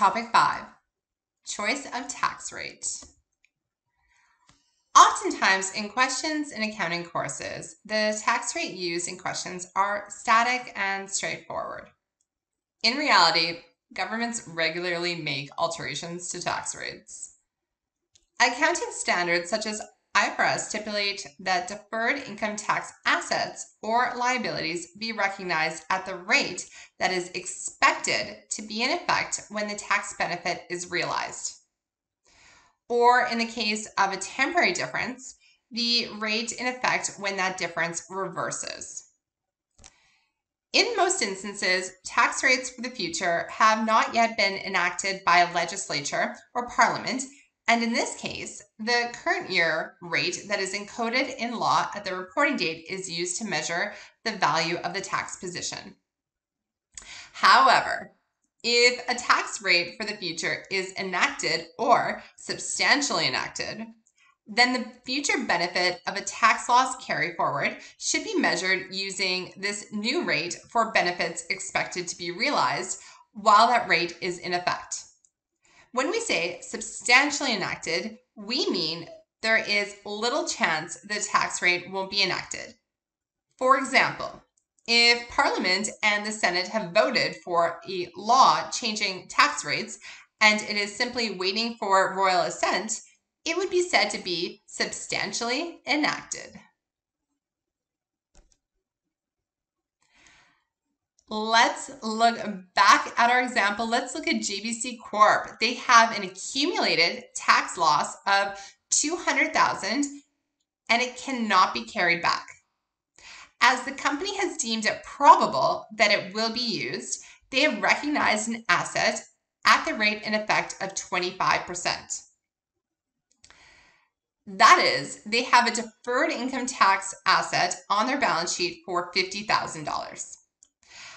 Topic 5 Choice of Tax Rate. Oftentimes, in questions in accounting courses, the tax rate used in questions are static and straightforward. In reality, governments regularly make alterations to tax rates. Accounting standards such as IFRS stipulate that deferred income tax assets or liabilities be recognized at the rate that is expected to be in effect when the tax benefit is realized. Or in the case of a temporary difference, the rate in effect when that difference reverses. In most instances, tax rates for the future have not yet been enacted by a legislature or parliament and in this case, the current year rate that is encoded in law at the reporting date is used to measure the value of the tax position. However, if a tax rate for the future is enacted or substantially enacted, then the future benefit of a tax loss carry forward should be measured using this new rate for benefits expected to be realized while that rate is in effect. When we say substantially enacted, we mean there is little chance the tax rate won't be enacted. For example, if Parliament and the Senate have voted for a law changing tax rates and it is simply waiting for royal assent, it would be said to be substantially enacted. Let's look back at our example. Let's look at JBC Corp. They have an accumulated tax loss of 200,000 and it cannot be carried back. As the company has deemed it probable that it will be used, they have recognized an asset at the rate in effect of 25%. That is, they have a deferred income tax asset on their balance sheet for $50,000.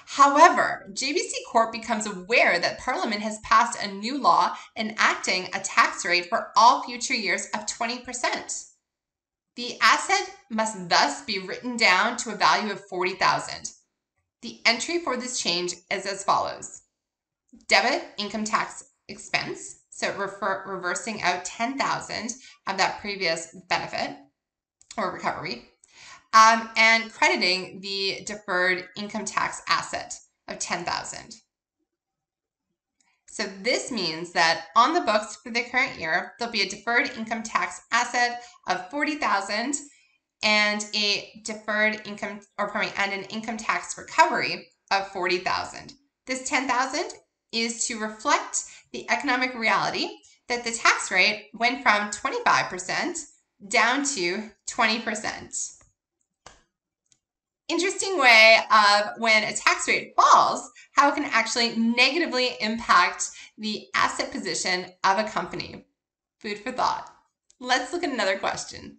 However, JBC Corp becomes aware that Parliament has passed a new law enacting a tax rate for all future years of 20%. The asset must thus be written down to a value of 40,000. The entry for this change is as follows. Debit income tax expense, so refer, reversing out 10,000 of that previous benefit or recovery um, and crediting the deferred income tax asset of 10,000. So this means that on the books for the current year, there'll be a deferred income tax asset of 40,000 and a deferred income or pardon and an income tax recovery of 40,000. This 10,000 is to reflect the economic reality that the tax rate went from 25% down to 20% interesting way of when a tax rate falls, how it can actually negatively impact the asset position of a company. Food for thought. Let's look at another question.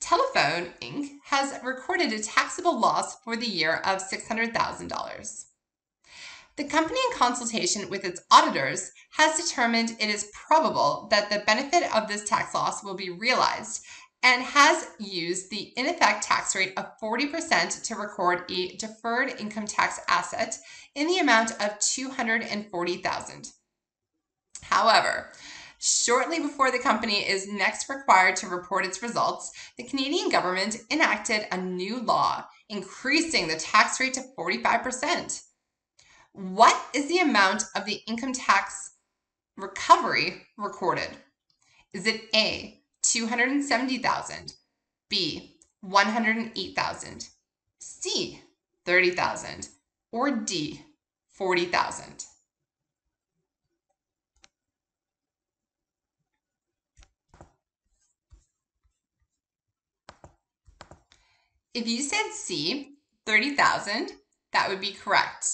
Telephone Inc. has recorded a taxable loss for the year of $600,000. The company, in consultation with its auditors, has determined it is probable that the benefit of this tax loss will be realized and has used the in effect tax rate of 40% to record a deferred income tax asset in the amount of 240,000. However, shortly before the company is next required to report its results, the Canadian government enacted a new law increasing the tax rate to 45%. What is the amount of the income tax recovery recorded? Is it A, 270,000. B, 108,000. C, 30,000. Or D, 40,000. If you said C, 30,000, that would be correct.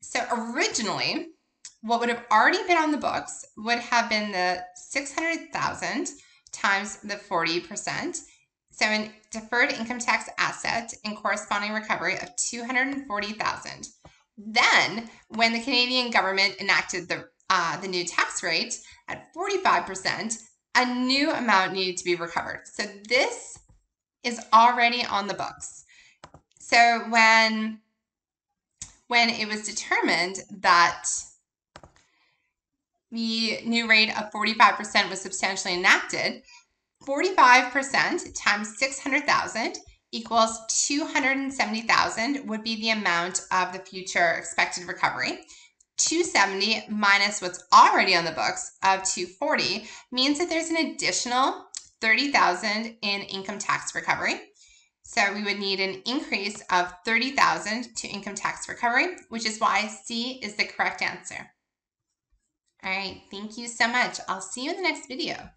So originally, what would have already been on the books would have been the 600,000 times the 40%. So an deferred income tax asset and corresponding recovery of 240,000. Then when the Canadian government enacted the uh, the new tax rate at 45%, a new amount needed to be recovered. So this is already on the books. So when when it was determined that the new rate of 45% was substantially enacted, 45% times 600,000 equals 270,000 would be the amount of the future expected recovery. 270 minus what's already on the books of 240 means that there's an additional 30,000 in income tax recovery. So we would need an increase of 30,000 to income tax recovery, which is why C is the correct answer. All right, thank you so much. I'll see you in the next video.